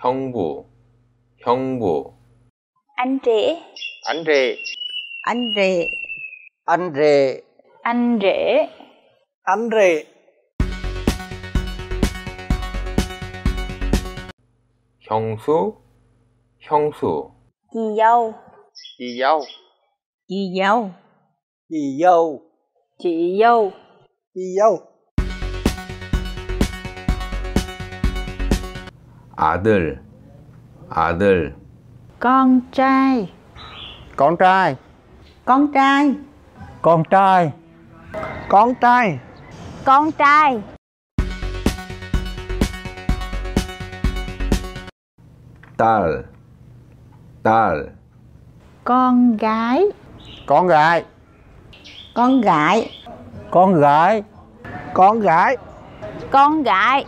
형부, 형부, anh rể anh rể anh rể anh rể anh rể anh rể 형수, 형수, chị dâu chị dâu chị dâu chị dâu chị dâu chị dâu 아들, 아들, con trai con trai con trai con trai con trai con trai 딸, 딸, con gái con gái con gái con gái con gái con gái